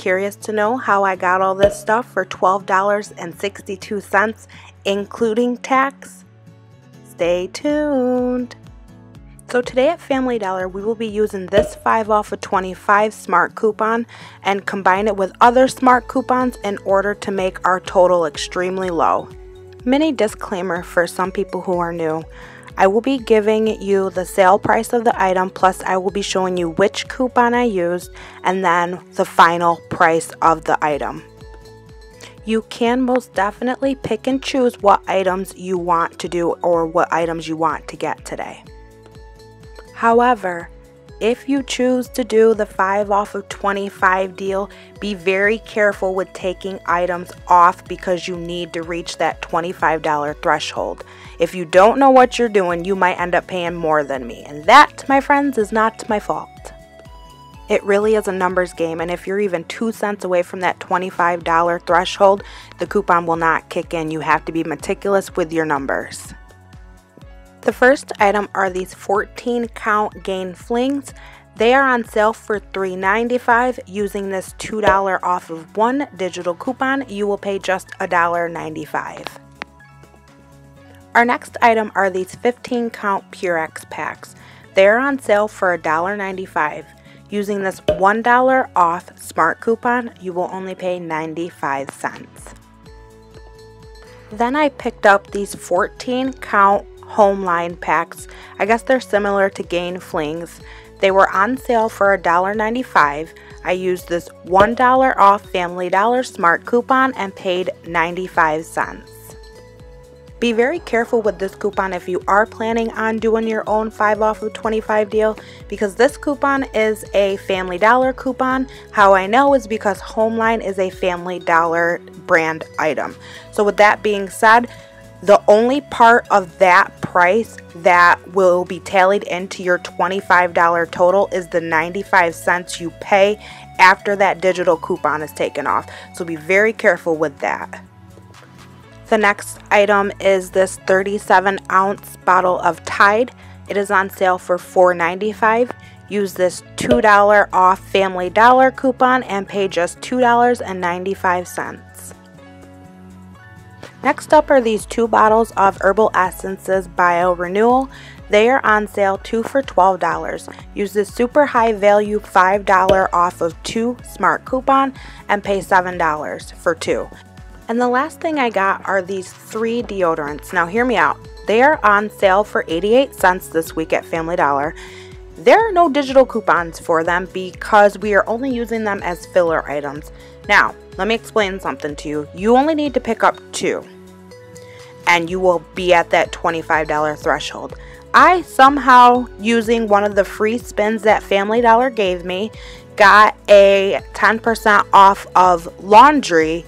curious to know how I got all this stuff for $12.62 including tax? Stay tuned. So today at Family Dollar, we will be using this 5 off of 25 smart coupon and combine it with other smart coupons in order to make our total extremely low. Mini disclaimer for some people who are new. I will be giving you the sale price of the item plus I will be showing you which coupon I used and then the final price of the item. You can most definitely pick and choose what items you want to do or what items you want to get today. However, if you choose to do the 5 off of 25 deal, be very careful with taking items off because you need to reach that $25 threshold. If you don't know what you're doing, you might end up paying more than me. And that, my friends, is not my fault. It really is a numbers game, and if you're even 2 cents away from that $25 threshold, the coupon will not kick in. You have to be meticulous with your numbers. The first item are these 14 count gain flings. They are on sale for $3.95. Using this $2 off of one digital coupon, you will pay just $1.95. Our next item are these 15 count Purex packs. They are on sale for $1.95. Using this $1 off smart coupon, you will only pay 95 cents. Then I picked up these 14 count Homeline packs. I guess they're similar to Gain Flings. They were on sale for $1.95. I used this $1 off Family Dollar Smart coupon and paid 95 cents. Be very careful with this coupon if you are planning on doing your own 5 off of 25 deal because this coupon is a Family Dollar coupon. How I know is because Homeline is a Family Dollar brand item. So with that being said, the only part of that price that will be tallied into your $25 total is the 95 cents you pay after that digital coupon is taken off. So be very careful with that. The next item is this 37 ounce bottle of Tide. It is on sale for $4.95. Use this $2 off Family Dollar coupon and pay just $2.95. Next up are these two bottles of Herbal Essences Bio Renewal. They are on sale two for $12. Use the super high value $5 off of two smart coupon and pay $7 for two. And the last thing I got are these three deodorants. Now hear me out. They are on sale for 88 cents this week at Family Dollar. There are no digital coupons for them because we are only using them as filler items. Now, let me explain something to you. You only need to pick up two and you will be at that $25 threshold. I somehow, using one of the free spins that Family Dollar gave me, got a 10% off of laundry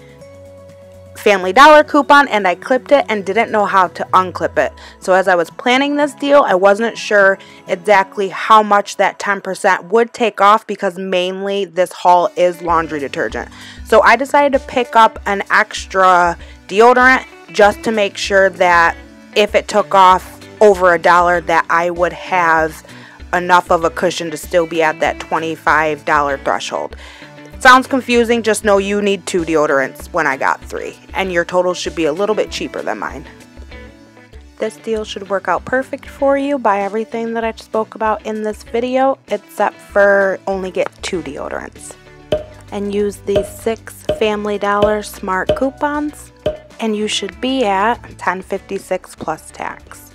Family Dollar coupon and I clipped it and didn't know how to unclip it. So as I was planning this deal, I wasn't sure exactly how much that 10% would take off because mainly this haul is laundry detergent. So I decided to pick up an extra deodorant just to make sure that if it took off over a dollar that I would have enough of a cushion to still be at that $25 threshold. Sounds confusing, just know you need two deodorants when I got three, and your total should be a little bit cheaper than mine. This deal should work out perfect for you by everything that I spoke about in this video, except for only get two deodorants. And use these six Family Dollar Smart coupons, and you should be at 1056 plus tax.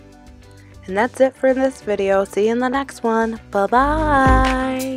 And that's it for this video. See you in the next one. Bye-bye.